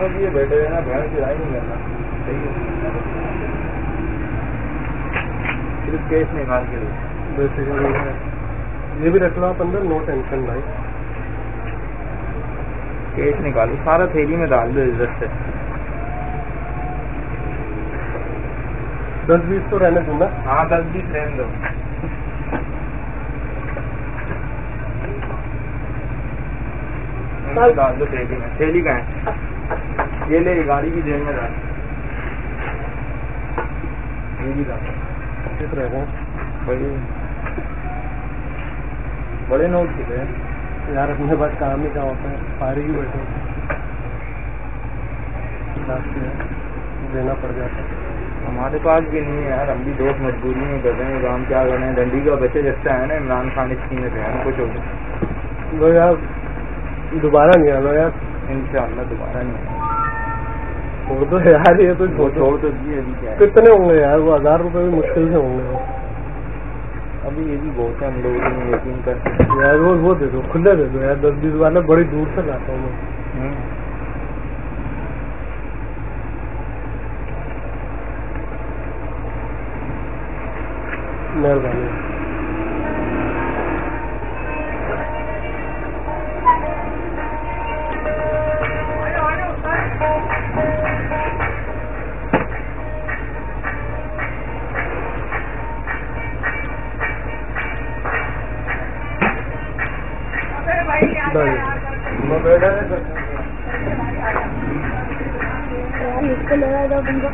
खाना दिए बैठे रहना ना भैंस की नहीं करना सिर्फ़ केस निकाल के दो। ये भी रख लो आप अंदर नो टेंशन भाई। केस निकालो। सारा थैली में डाल दो इज़्ज़त से। दस बीस तो रहने दूँगा। हाँ दस बीस रहने दो। डाल दो थैली में। थैली का है? ये ले गाड़ी की जेब में डाल ये भी डाल बड़े बड़े नोट कितने यार अपने पास काम ही क्या होता है? फारी ही बैठे देना पड़ जाता है। हमारे पास भी नहीं है यार हम भी दोस्त मजबूरी में कर रहे हैं काम क्या कर रहे हैं? डंडी का बच्चे जैसा है ना इमरान खान स्कीम में है कुछ हो गया? यार दोबारा नहीं आना यार। इंशाल्लाह दोबारा नहीं। छोड़ दो यार ये तो छोड़ दो तो कितने होंगे यार? वो हज़ार रुपए भी मुश्किल से होंगे। अभी ये भी बहुत है हम लोग यकीन करते यार वो वो दे दो खुले दे दो यार दस बीस वाले बड़ी दूर से लाता हूँ मैं। हम्म। मेहरबानी। इसको लगा दो तुमको